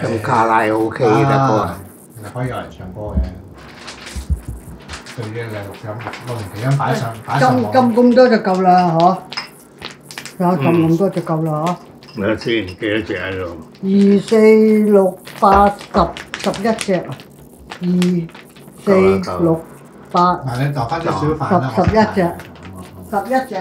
唱卡拉 OK 得啩？可以有人唱歌嘅。對嘅，嚟錄音，錄完錄音擺上擺上網。咁咁多就夠啦，嗬？有咁咁多就夠啦，嗬？睇下先，幾多隻喺度？二四六八十十一隻啊！二四六八。嗱，你就翻啲小飯啦。十十一隻，十一隻。